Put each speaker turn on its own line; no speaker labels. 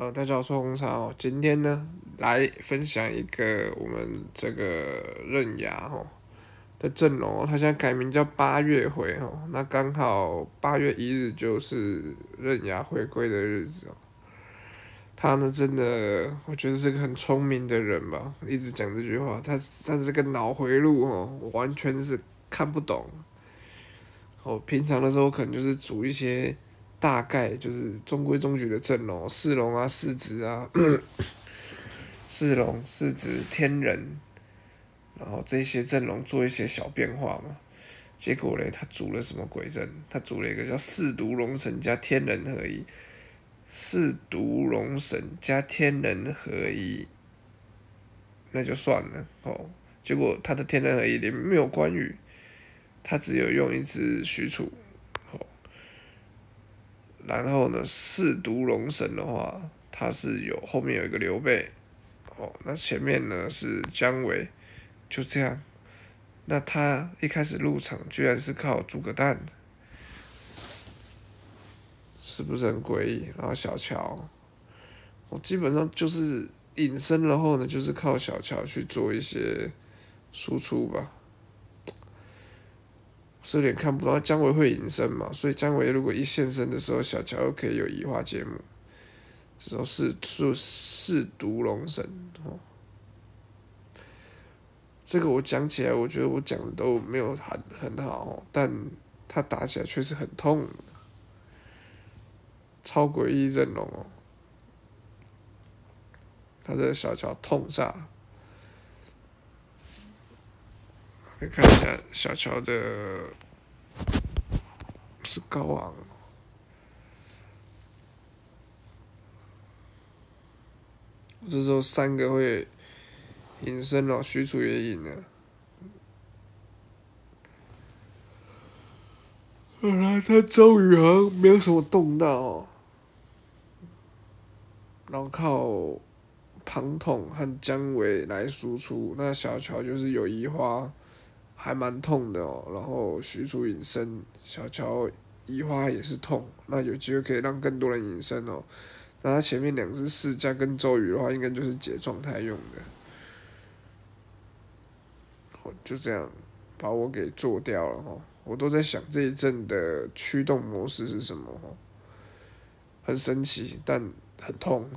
呃，大家好，我是红茶哦。今天呢，来分享一个我们这个刃牙哦的阵容。他现在改名叫八月回哦。那刚好八月一日就是刃牙回归的日子哦。他呢，真的，我觉得是个很聪明的人吧，一直讲这句话。他他这个脑回路哦，完全是看不懂。哦，平常的时候可能就是组一些。大概就是中规中矩的阵容，四龙啊，四子啊，四龙、四子、天人，然后这些阵容做一些小变化嘛。结果嘞，他组了什么鬼阵？他组了一个叫四毒龙神加天人合一，四毒龙神加天人合一，那就算了哦。结果他的天人合一里面没有关羽，他只有用一只许褚。然后呢，四毒龙神的话，他是有后面有一个刘备，哦，那前面呢是姜维，就这样。那他一开始入场居然是靠诸葛诞，是不是很诡异？然后小乔，我基本上就是隐身，然后呢就是靠小乔去做一些输出吧。是有点看不到姜维会隐身嘛，所以姜维如果一现身的时候，小乔又可以有移花接木。这种是是是毒龙神哦。这个我讲起来，我觉得我讲的都没有很很好，但他打起来确实很痛，超诡异阵容哦。他的小乔痛炸。可以看一下小乔的，是高昂。这时候三个会隐身了，许褚也隐了。本来他周宇航没有什么动到，然后靠庞统和姜维来输出，那小乔就是有移花。还蛮痛的哦，然后许褚隐身，小乔移花也是痛，那有机会可以让更多人隐身哦。那他前面两只四加跟周瑜的话，应该就是解状态用的。好，就这样把我给做掉了哈。我都在想这一阵的驱动模式是什么哈，很神奇，但很痛。